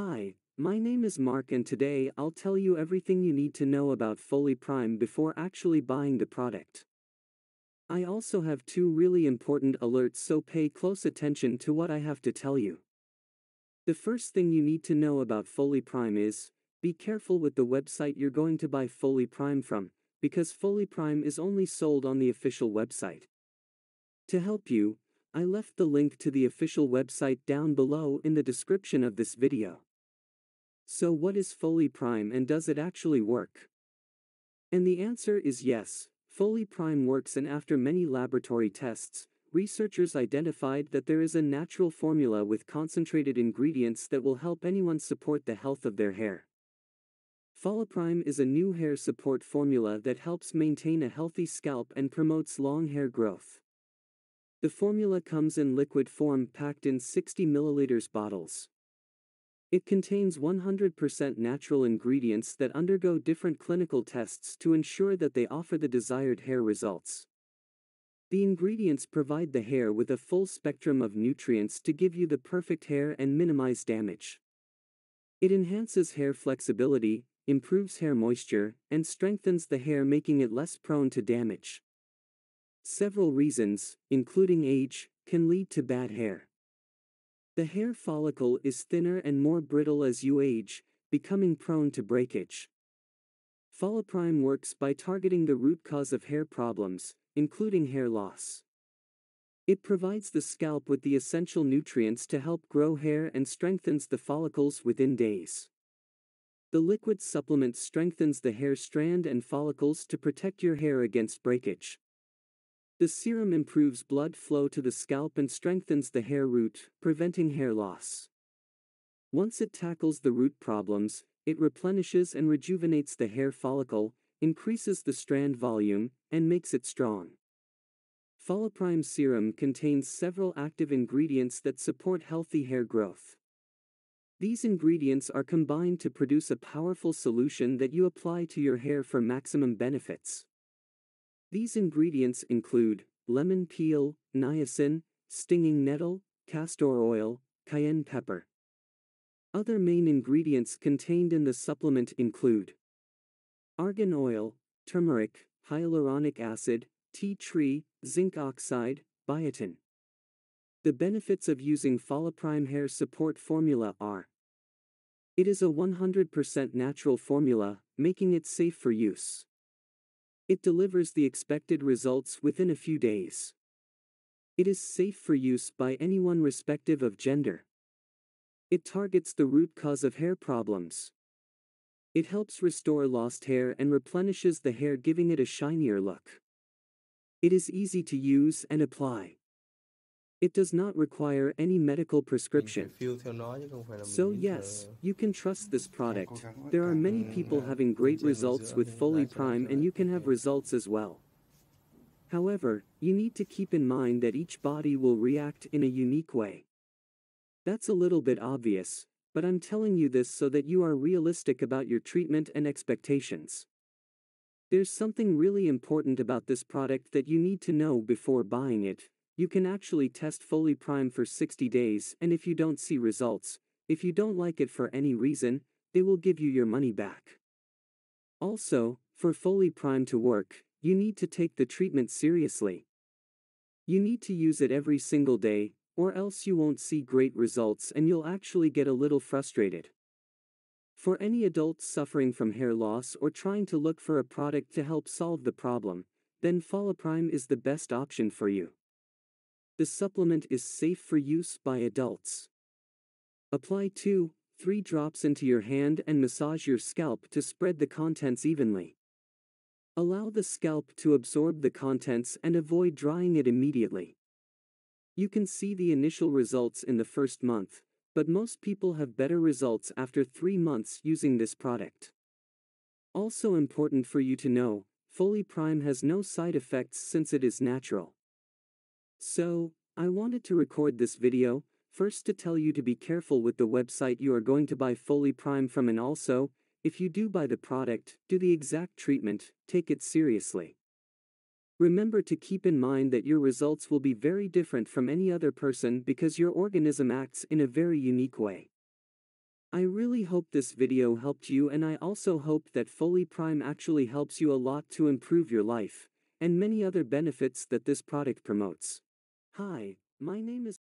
Hi, my name is Mark and today I'll tell you everything you need to know about Foliprime before actually buying the product. I also have two really important alerts so pay close attention to what I have to tell you. The first thing you need to know about Foliprime is, be careful with the website you're going to buy Foliprime from, because Foliprime is only sold on the official website. To help you, I left the link to the official website down below in the description of this video. So what is Foliprime and does it actually work? And the answer is yes, Foliprime works and after many laboratory tests, researchers identified that there is a natural formula with concentrated ingredients that will help anyone support the health of their hair. Foliprime is a new hair support formula that helps maintain a healthy scalp and promotes long hair growth. The formula comes in liquid form packed in 60 milliliters bottles. It contains 100% natural ingredients that undergo different clinical tests to ensure that they offer the desired hair results. The ingredients provide the hair with a full spectrum of nutrients to give you the perfect hair and minimize damage. It enhances hair flexibility, improves hair moisture, and strengthens the hair making it less prone to damage. Several reasons, including age, can lead to bad hair. The hair follicle is thinner and more brittle as you age, becoming prone to breakage. Foliprime works by targeting the root cause of hair problems, including hair loss. It provides the scalp with the essential nutrients to help grow hair and strengthens the follicles within days. The liquid supplement strengthens the hair strand and follicles to protect your hair against breakage. The serum improves blood flow to the scalp and strengthens the hair root, preventing hair loss. Once it tackles the root problems, it replenishes and rejuvenates the hair follicle, increases the strand volume, and makes it strong. Foliprime serum contains several active ingredients that support healthy hair growth. These ingredients are combined to produce a powerful solution that you apply to your hair for maximum benefits. These ingredients include lemon peel, niacin, stinging nettle, castor oil, cayenne pepper. Other main ingredients contained in the supplement include argan oil, turmeric, hyaluronic acid, tea tree, zinc oxide, biotin. The benefits of using Foliprime hair support formula are It is a 100% natural formula, making it safe for use. It delivers the expected results within a few days. It is safe for use by anyone respective of gender. It targets the root cause of hair problems. It helps restore lost hair and replenishes the hair giving it a shinier look. It is easy to use and apply. It does not require any medical prescription. So yes, you can trust this product. There are many people having great results with Foliprime and you can have results as well. However, you need to keep in mind that each body will react in a unique way. That's a little bit obvious, but I'm telling you this so that you are realistic about your treatment and expectations. There's something really important about this product that you need to know before buying it, you can actually test Foliprime for 60 days and if you don't see results, if you don't like it for any reason, they will give you your money back. Also, for Foliprime to work, you need to take the treatment seriously. You need to use it every single day, or else you won't see great results and you'll actually get a little frustrated. For any adults suffering from hair loss or trying to look for a product to help solve the problem, then Foliprime is the best option for you. The supplement is safe for use by adults. Apply 2, 3 drops into your hand and massage your scalp to spread the contents evenly. Allow the scalp to absorb the contents and avoid drying it immediately. You can see the initial results in the first month, but most people have better results after 3 months using this product. Also important for you to know, Foliprime has no side effects since it is natural. So, I wanted to record this video, first to tell you to be careful with the website you are going to buy Foliprime from and also, if you do buy the product, do the exact treatment, take it seriously. Remember to keep in mind that your results will be very different from any other person because your organism acts in a very unique way. I really hope this video helped you and I also hope that Foliprime actually helps you a lot to improve your life, and many other benefits that this product promotes. Hi, my name is